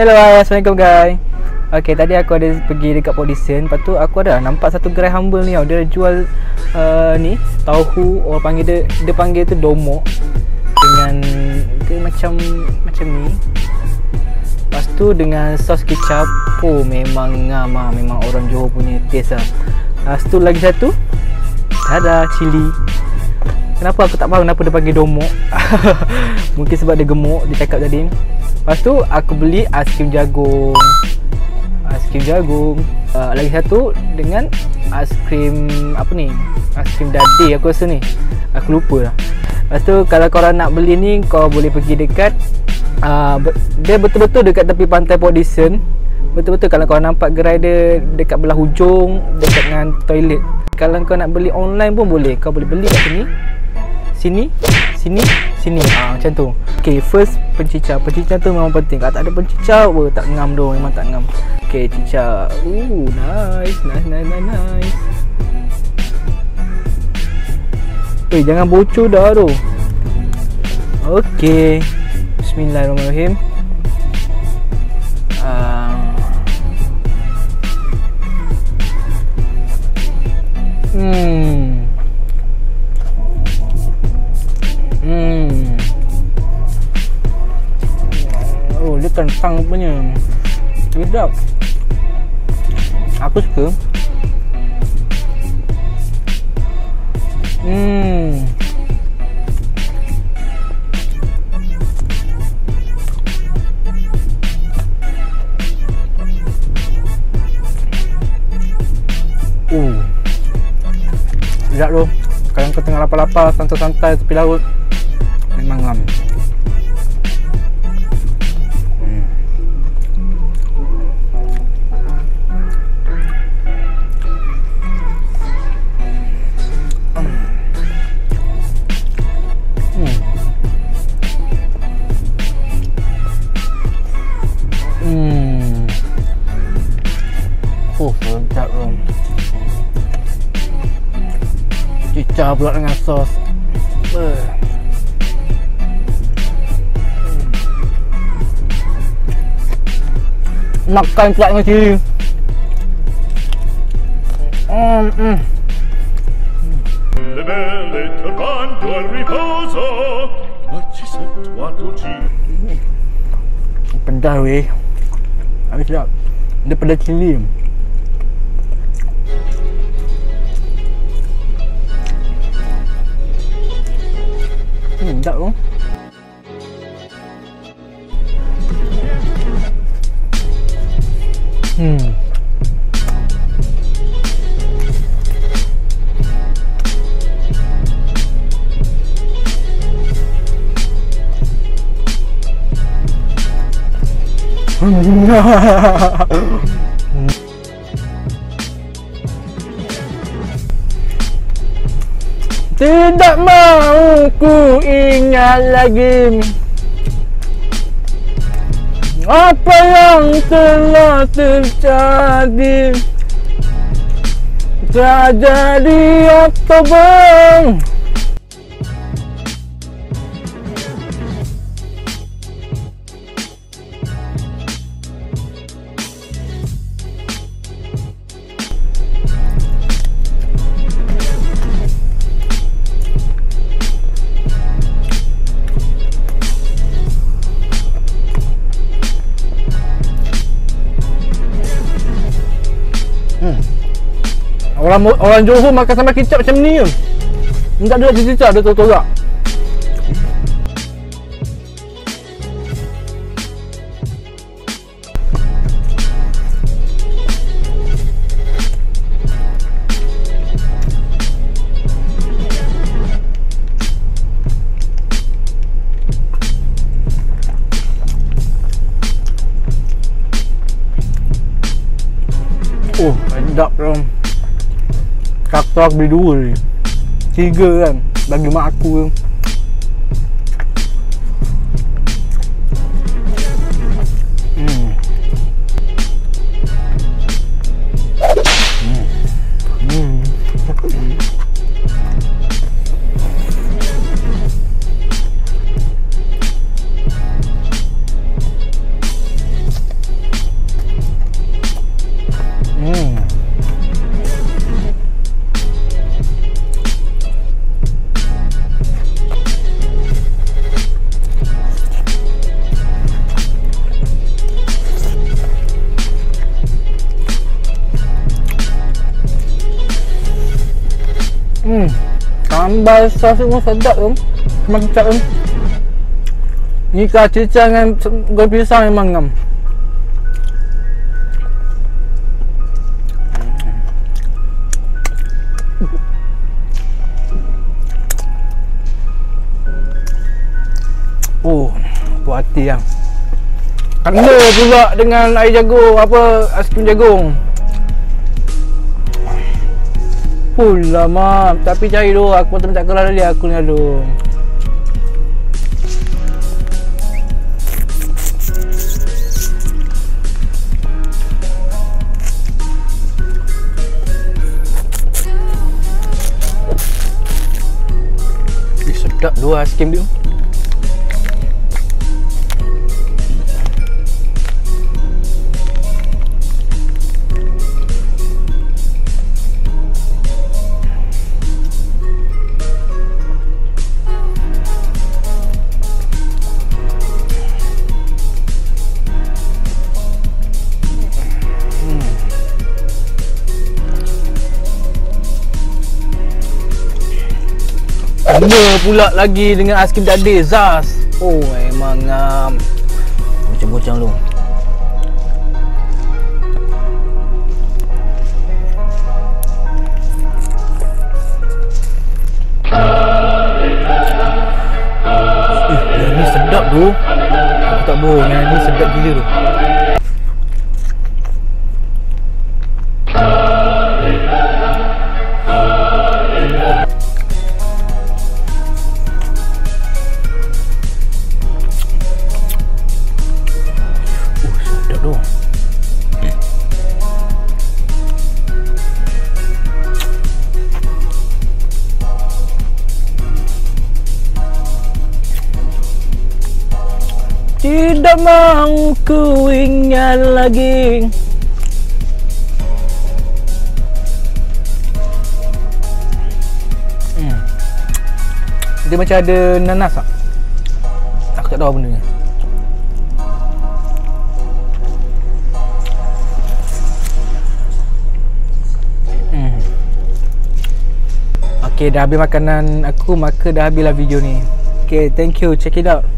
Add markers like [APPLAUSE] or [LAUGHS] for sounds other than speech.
Hello guys, Assalamualaikum guys. Okay, tadi aku ada pergi dekat Polisen Lepas tu aku ada nampak satu gerai humble ni tau. Dia jual uh, ni, tauhu Orang panggil dia, dia panggil tu domok Dengan, dia macam macam ni. Lepas tu dengan sos kicap Oh memang ngam lah, memang orang Johor punya taste lah Lepas tu lagi satu. Ada cili Kenapa aku tak faham kenapa dia panggil domok? [LAUGHS] Mungkin sebab dia gemuk, dia cakap tadi. Lepas tu aku beli aiskrim jagung. Aiskrim jagung. Uh, Lagi satu dengan aiskrim apa ni? Aiskrim dade aku rasa ni. Aku lupa lah. Lepas tu kalau korang nak beli ni kau boleh pergi dekat uh, Dia betul-betul dekat tepi pantai Port Dickson. Betul-betul kalau kau nampak gerai dia dekat belah hujung Dekat dengan toilet. Kalau kau nak beli online pun boleh. Kau boleh beli kat sini Sini Sini Sini. Ha, Macam tu. Okay first pencicah Pencicah tu memang penting. Kalau tak ada pencicah oh, Tak ngam tu Memang tak ngam. Okay cicah Ooh nice Nice nice nice nice. Eh jangan bocor dah tu. Okay Bismillahirrahmanirrahim. Uh, Hmm Kentang punya. Sedap. Aku suka. Hmm. Uh. Sedap tu. Kalau kau tengah lapar-lapar, santai-santai tepi laut, memang ngam. Cicah pula dengan sos. Uh. makan pula dengan cili mm, mm. Le belle turbando al riposo Ma ci Pedas weh Habis sedap Dia pedas cili Hmm, sedap tu Hmm. Tidak mau ku ingat lagi. Apa yang telah terjadi? Tragedi Oktober Orang orang Johor makan sambal kicap macam ni je. Tak ada cicak, dia torak. Oh, sedap tu. Traktor aku beli dua ni. Tiga kan Bagi mak aku Sambal sos tu pun sedap tu Memang kecap tu Ni kacicang dengan goreng pisang memang ngam Oh, puas hati yang Kena pula dengan air jagung Apa, aiskrim jagung Pula mak. Tapi cari tu Aku tak kelar dia. Aku ni aduh. Eh, sedap dua aiskrim dia Kena pula lagi dengan aiskrim dade Zaz Oh memang ngam Bocang-bocang lu. Eh, yang ni sedap tu Aku tak bohong, yang ni sedap gila tu Tidak mau ku ingat lagi hmm. Dia macam ada nanas tak? Aku tak tahu benda ni hmm. Okay dah habis makanan aku Maka dah habislah video ni Okay thank you check it out